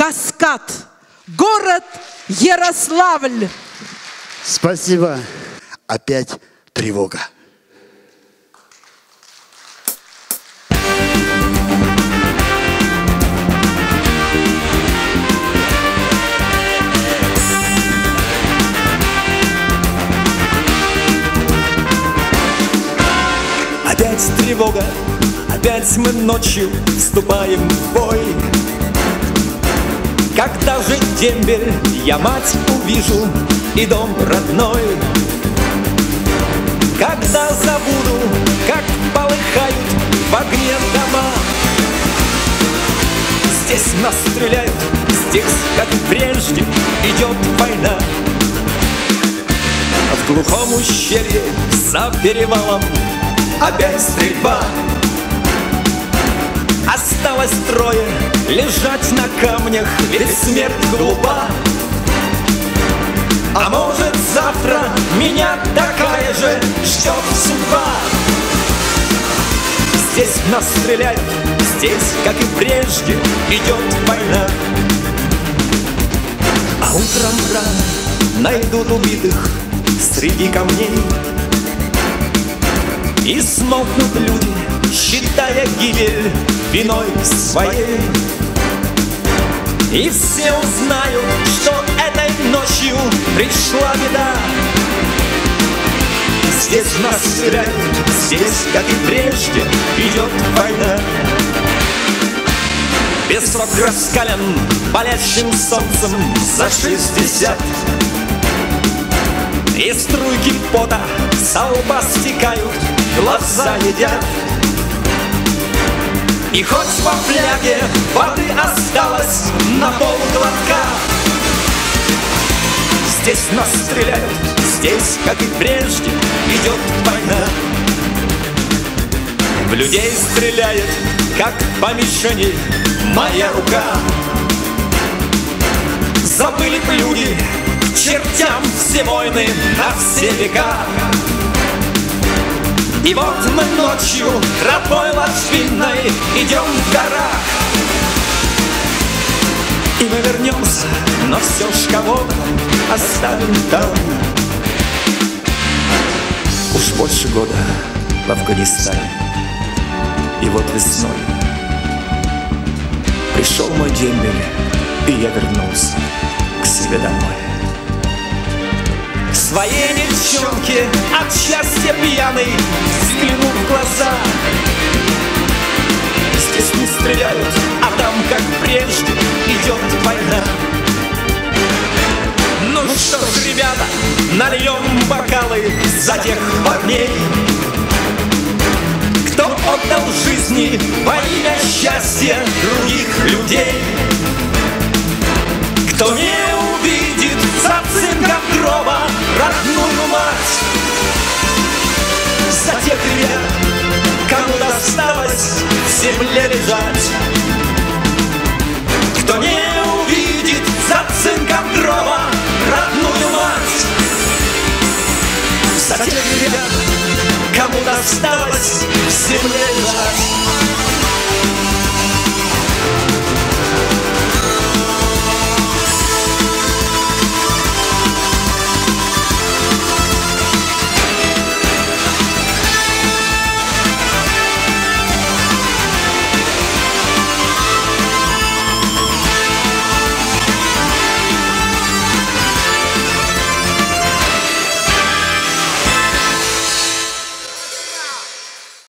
Каскад, город Ярославль. Спасибо. Опять тревога. Опять тревога, опять мы ночью вступаем в бой. Когда же дембель я мать увижу и дом родной? Когда забуду, как полыхают в огне дома? Здесь нас стреляют, здесь, как прежде, идет война. В глухом ущелье за перевалом опять стрельба Осталось трое лежать на камнях, ведь смерть глупа. А может завтра меня такая же ждет судьба. Здесь нас стреляют, здесь, как и прежде, идет война. А утром рано найдут убитых среди камней. И смолкнут люди, считая гибель виной своей. И все узнают, что этой ночью пришла беда. Здесь нас стреляют, здесь, как и прежде, идет война. Песок раскален палящим солнцем за шестьдесят. И струйки пота со лба стекают, глаза едят. И хоть во фляге воды осталось на полглотка, Здесь нас стреляют, здесь, как и прежде, идет война. В людей стреляет, как по мишени, моя рука. Забыли люди, к чертям все войны на все века. И вот мы ночью тропой ложбинной идем в горах. И мы вернемся, но все ж кого-то оставим там. Уж больше года в Афганистане. И вот весной пришел мой дембель, и я вернулся к себе домой. Своей девчонке от счастья пьяный взгляну в глаза. Здесь не стреляют, а там, как прежде, идет война. Ну что ж, ребята, нальем бокалы за тех парней, кто отдал жизни во имя счастья других людей. Земле лежать. Кто не увидит за цинком гроба родную мать, за тех ребят, кому досталось в земле лежать.